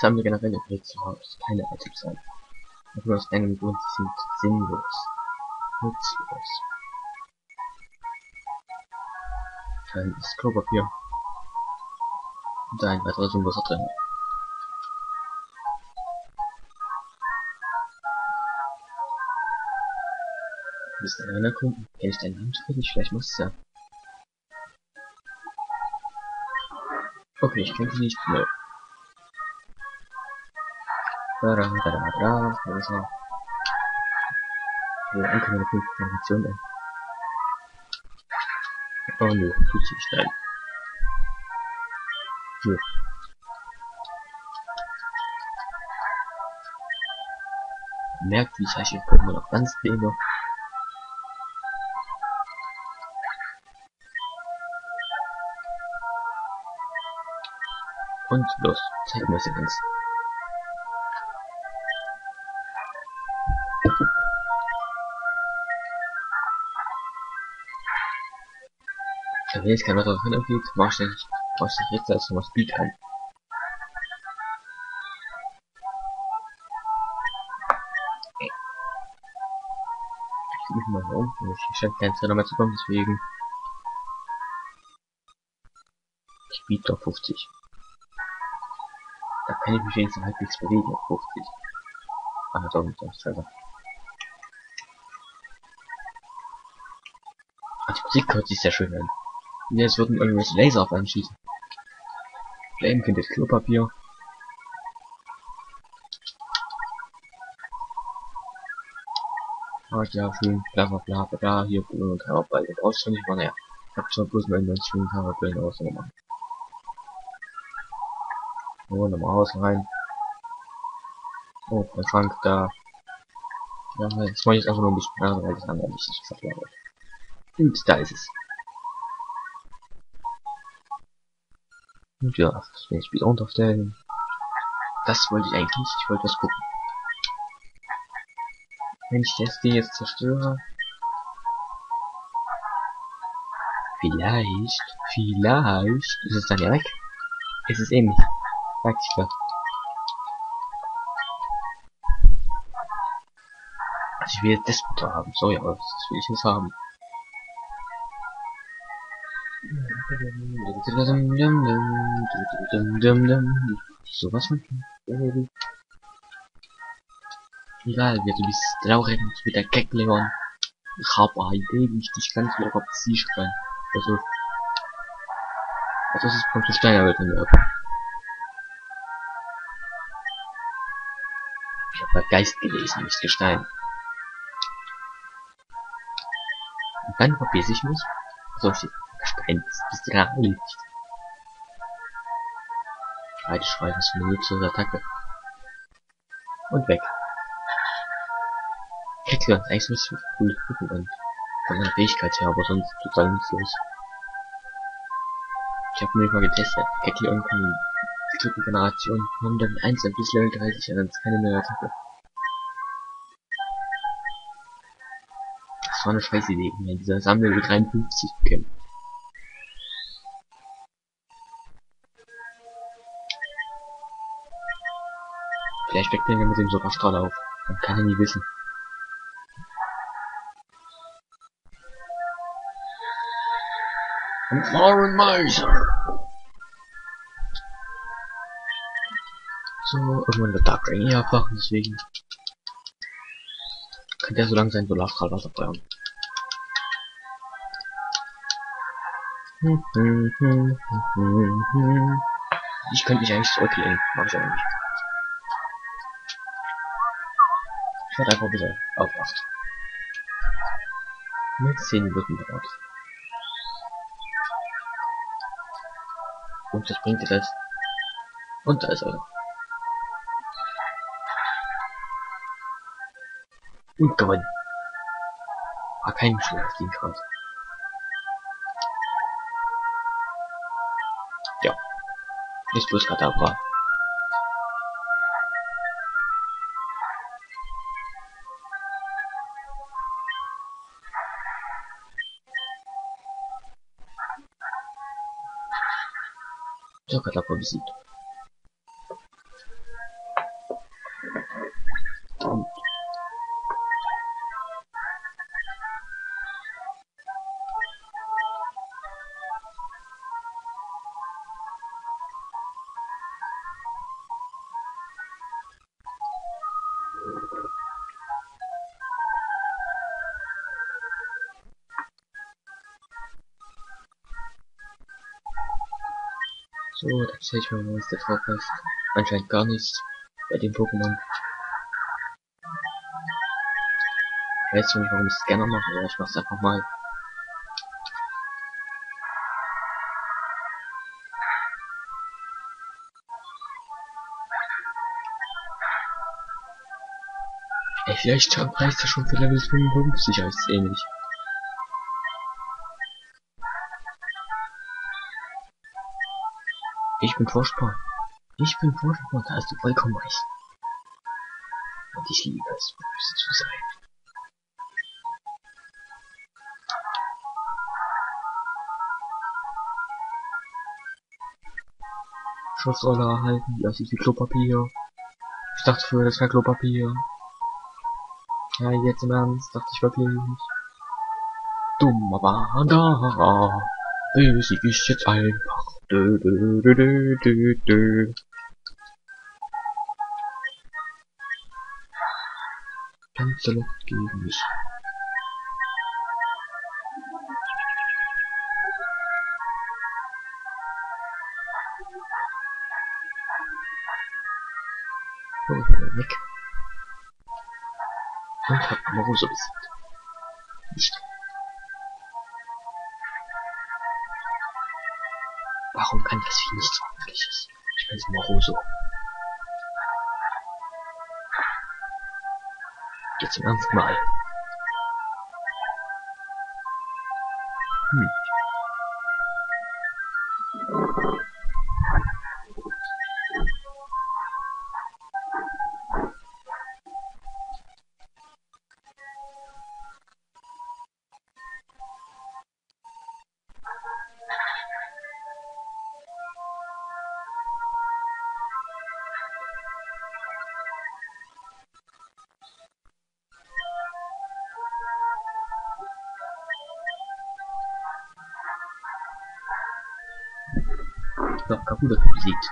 Sammle generell Rätsel aus, keine Items sein. Nur aus einem Grund, sind sinnlos. Nutzlos. Dann ist Klopapier. Und ein weiterer drin. Du bist ein einer Kunden. Kenn ich deinen Namen zufällig? Vielleicht muss es ja. Okay, ich kenne dich nicht. Nö. Da, da, da, da, da, da, ist er. Wir ankommen der fünften Generation ein. Oh nö, tut sich nicht ein. Hier. Merkt, wie ich eigentlich Pokémon noch ganz lebe. Und los, zeig mir das ganz. Wenn jetzt kein weiterer geht, mach ich mach ich jetzt als nochmal Speed rein. Ich mich mal hier um, ich scheint kein Trainer mehr zu kommen, deswegen. Speed auf 50. Da kann ich mich wenigstens halbwegs bewegen auf 50. Ah, doch nicht, das ist selber. Ah, die Musik hört sich sehr schön an. Ja, es würden irgendwelche Laser auf einen schießen. Flame findet Klopapier. Ah, ja, schön, bla bla bla bla, hier, Bullen und Hammerball. Den brauchst du nicht mal, naja. Ich hab zwar bloß 99 schönen Hammerball ausgemacht. Oh, nochmal Haus rein. Oh, der Schrank da. Ja, jetzt wollte ich einfach nur ein bisschen weil das andere nicht so verkehrt wird. Und da ist es. Und ja, das will ich wieder unterstellen. Das wollte ich eigentlich nicht, ich wollte was gucken. Wenn ich das Ding jetzt zerstöre. Vielleicht, vielleicht ist es dann ja weg. Ist es ähnlich. Sag ich doch. Also ich will jetzt Despoter haben, sorry, aber das will ich jetzt haben. Sowas von. Egal, wir du bist traurig mit der Keckleon. Ich hab eine Idee, wie ich dich ganz locker besiegen kann. Also. Also, das ist kommt zu Steinerwelt in der Ich hab Geist gelesen, nicht Gestein. Und dann verpiss ich mich. So steht Gestein, das bist du gar nicht. Beide schreiben es eine nutzlose Attacke. Und weg. Kettler ist eigentlich nicht so cool gucken an. Von seiner Fähigkeit her, aber sonst total nutzlos. Ich habe nämlich mal getestet. Kettleon kann die dritten Generation von dann 1 bis Level 30 und dann ist keine neue Attacke. Das war eine scheiß Idee, in dieser Sammlung Level 53 bekämpfen. Vielleicht weckt er mit dem Superstrahl auf. Man kann er nie wissen. Und Lauren Meiser. So, irgendwann wird Dark Rain hier abwachen, deswegen kann der so lange sein Solarstrahl Wasser feuern. Ich könnte mich eigentlich zurücklehnen, mach ich aber nicht. Werde einfach ein bisschen aufwacht. Mit 10 Minuten dauert. Und das bringt dir das. Und da ist er. Und gewonnen. War kein schweres Ding gerade. Ja. Ist bloß Co kata pobisito? So, dann stelle ich mir mal, was. Anscheinend gar nichts bei dem Pokémon. Ich weiß nicht, warum ich es gerne mache, aber ich mach's einfach mal. Ey, vielleicht reicht er schon für Level 55 als ähnlich. Ich bin furchtbar. Ich bin furchtbar, da hast du vollkommen recht. Und ich liebe es, böse zu sein. Schussrolle erhalten, die aussieht wie Klopapier. Ich dachte früher, das wäre Klopapier. Ja, jetzt im Ernst, dachte ich wirklich. Dumm, aber da böse ich jetzt einfach. Dö, dö, dö, dö, dö, dö. Lancelot gegen mich. Oh, ich bin weg. Und hab Amoroso besiegt. Nicht. Warum kann das Vieh nicht Wirkliches? Ich bin's Moroso. Jetzt im Ernst mal. Hm. So, Kapuda besiegt.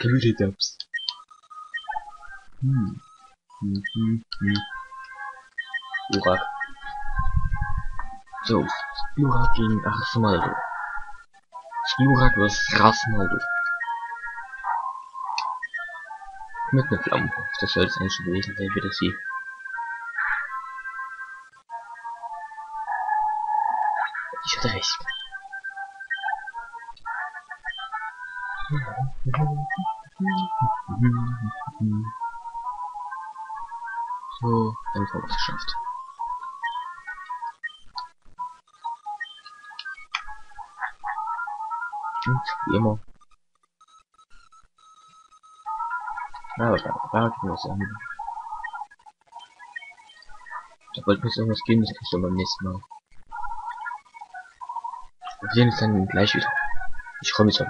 Gemütlichdaps. Hm. Hm, hm, hm. Urak. So, Urak gegen Arasmaldo. Urak vs. Rasmaldo. Mit einer Flammenwurf. Das soll es eigentlich schon gewesen sein für das Sieg. Ich hatte recht. So, dann haben wir es geschafft. Und wie immer. Aber da, da gibt es an. Da wollte mir irgendwas geben, das kriegst du beim nächsten Mal. Wir sehen uns dann gleich wieder. Ich freue mich auf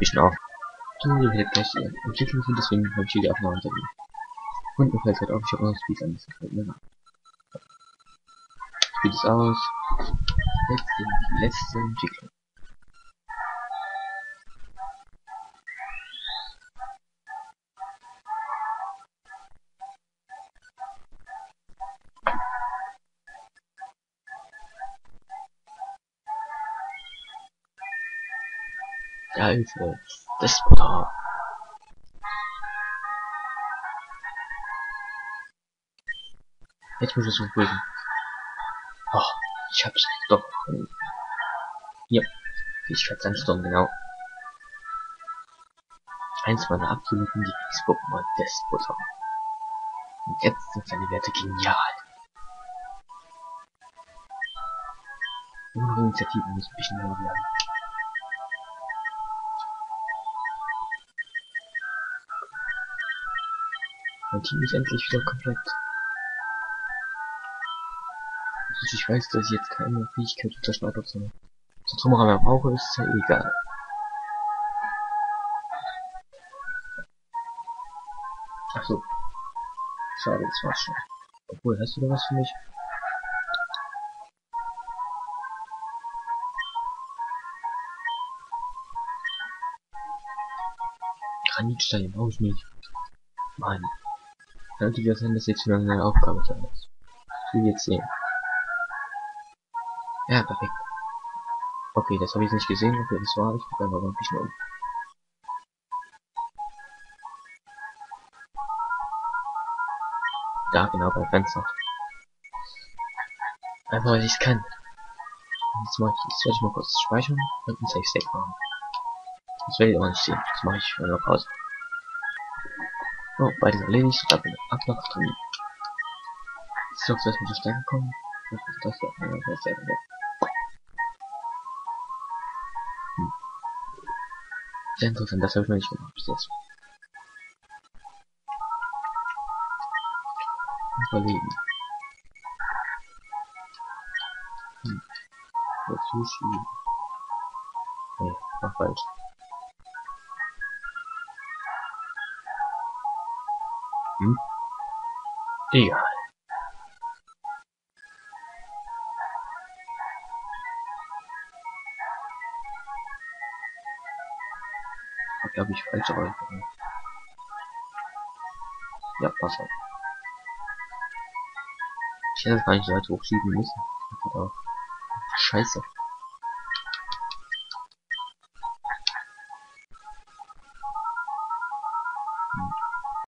nach. Du wird gleich die Entwicklung sind, deswegen habe ich hier die Aufnahme untergehen. Und mir fällt halt auf, ich habe noch ein Spiel an, das gefällt mir nach. Spielt es aus. Jetzt die letzte Entwicklung. Hilfe. Das da. Jetzt muss ich es prüfen. Oh, ich hab's doch. Ja, Fähigkeit Sandstorm, genau. Eins meiner absoluten Lieblings-Pokémon, Despotar. Und jetzt sind seine Werte genial. Unsere Initiative muss ein bisschen höher werden. Mein Team ist endlich wieder komplett. Also ich weiß, dass ich jetzt keine Fähigkeit unterschneide, sondern so Zummerer mehr brauche, ist ja egal. Ach so. Schade, das war's schon. Obwohl, hast du da was für mich? Granitstein brauche ich nicht. Mann. Könnte wieder sein, dass jetzt wieder eine Aufgabe da ist. Will jetzt sehen. Ja, perfekt. Okay, das habe ich nicht gesehen, okay, das war. Ich gucke einfach wirklich nur um. Da, genau, beim Fenster. Einfach, weil ich es kann. Jetzt, mach ich, jetzt werde ich mal kurz speichern und ein Safe State machen. Das werde ich auch nicht sehen. Das mache ich für eine Pause. Oh, beides erledigt. Da bin ich ab nach drin. Jetzt doch erstmal zur Stärke kommen. Das ist das hier. Ja, das ist der. Hm. Sehr interessant, das habe ich noch nicht gemacht bis jetzt. Überlegen. Hm. Dazu schieben. Nee, war falsch. Hm? Egal. Hab glaube ich falsch aber Ja, pass auf. Ich hätte es gar nicht so weit hochschieben müssen. Scheiße.